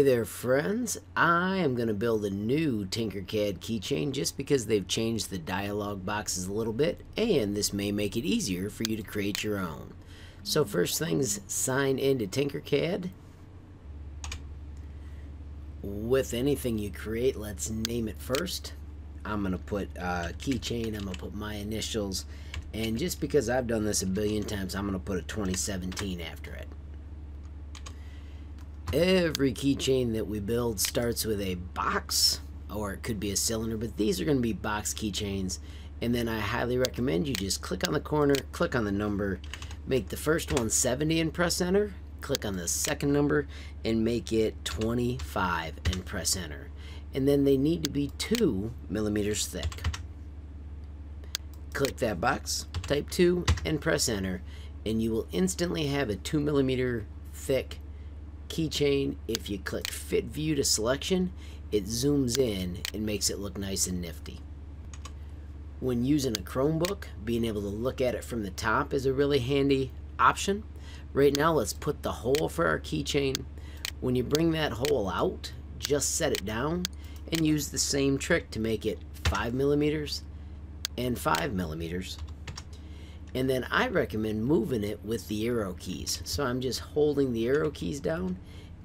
Hey there friends, I am going to build a new Tinkercad keychain just because they've changed the dialog boxes a little bit and this may make it easier for you to create your own. So first things, sign into Tinkercad. With anything you create, let's name it first. I'm going to put uh, keychain, I'm going to put my initials, and just because I've done this a billion times, I'm going to put a 2017 after it. Every keychain that we build starts with a box, or it could be a cylinder, but these are going to be box keychains. And then I highly recommend you just click on the corner, click on the number, make the first one 70 and press enter, click on the second number and make it 25 and press enter. And then they need to be 2 millimeters thick. Click that box, type 2 and press enter and you will instantly have a 2 millimeter thick keychain, if you click fit view to selection, it zooms in and makes it look nice and nifty. When using a Chromebook, being able to look at it from the top is a really handy option. Right now, let's put the hole for our keychain. When you bring that hole out, just set it down and use the same trick to make it 5 millimeters and 5 millimeters and then I recommend moving it with the arrow keys. So I'm just holding the arrow keys down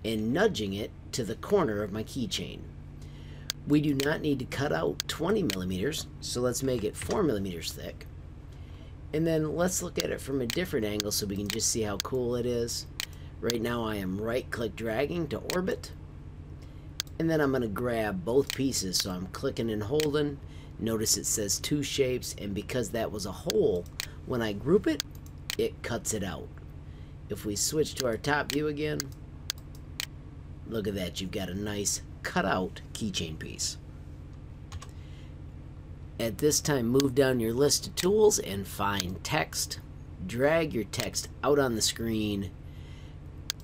and nudging it to the corner of my keychain. We do not need to cut out 20 millimeters, so let's make it 4 millimeters thick. And then let's look at it from a different angle so we can just see how cool it is. Right now I am right click dragging to orbit. And then I'm going to grab both pieces, so I'm clicking and holding. Notice it says two shapes, and because that was a hole, when I group it, it cuts it out. If we switch to our top view again, look at that. You've got a nice cutout keychain piece. At this time, move down your list of tools and find text. Drag your text out on the screen.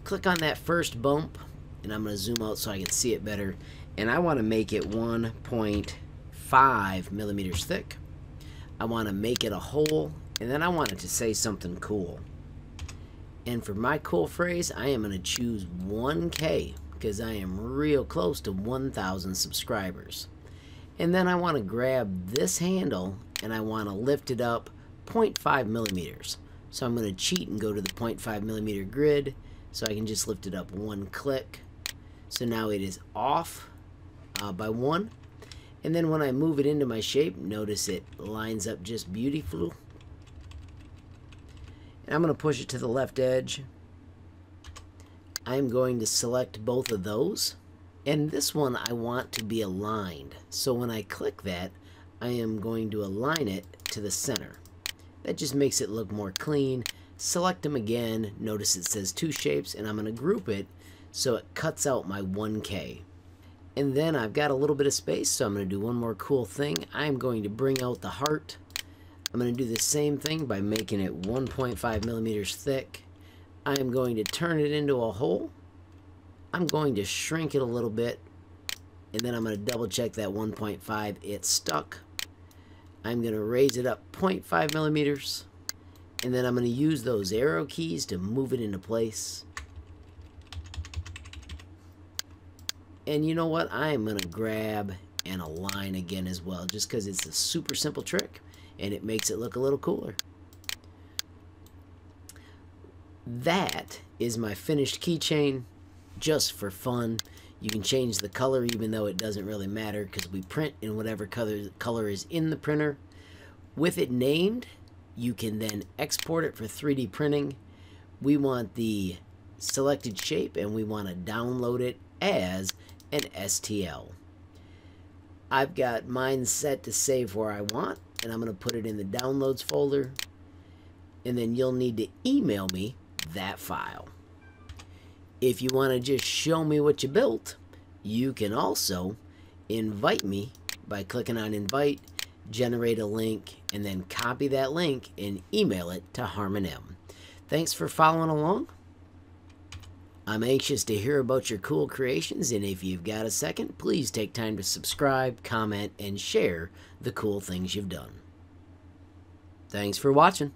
Click on that first bump, and I'm going to zoom out so I can see it better. And I want to make it 1.5 millimeters thick. I want to make it a hole and then I wanted to say something cool. And for my cool phrase, I am going to choose 1K because I am real close to 1,000 subscribers. And then I want to grab this handle and I want to lift it up 0.5 millimeters. So I'm going to cheat and go to the 0.5 millimeter grid so I can just lift it up one click. So now it is off uh, by one. And then when I move it into my shape, notice it lines up just beautiful I'm going to push it to the left edge. I'm going to select both of those. And this one I want to be aligned. So when I click that, I am going to align it to the center. That just makes it look more clean. Select them again. Notice it says two shapes and I'm going to group it so it cuts out my 1K. And then I've got a little bit of space, so I'm going to do one more cool thing. I'm going to bring out the heart I'm going to do the same thing by making it 1.5 millimeters thick. I am going to turn it into a hole. I'm going to shrink it a little bit. And then I'm going to double check that 1.5. It's stuck. I'm going to raise it up 0.5 millimeters. And then I'm going to use those arrow keys to move it into place. And you know what? I am going to grab and align again as well, just because it's a super simple trick and it makes it look a little cooler. That is my finished keychain just for fun. You can change the color even though it doesn't really matter because we print in whatever color, color is in the printer. With it named, you can then export it for 3D printing. We want the selected shape and we want to download it as an STL. I've got mine set to save where I want and I'm going to put it in the downloads folder and then you'll need to email me that file. If you want to just show me what you built, you can also invite me by clicking on invite, generate a link, and then copy that link and email it to Harmon M. Thanks for following along. I'm anxious to hear about your cool creations, and if you've got a second, please take time to subscribe, comment, and share the cool things you've done. Thanks for watching.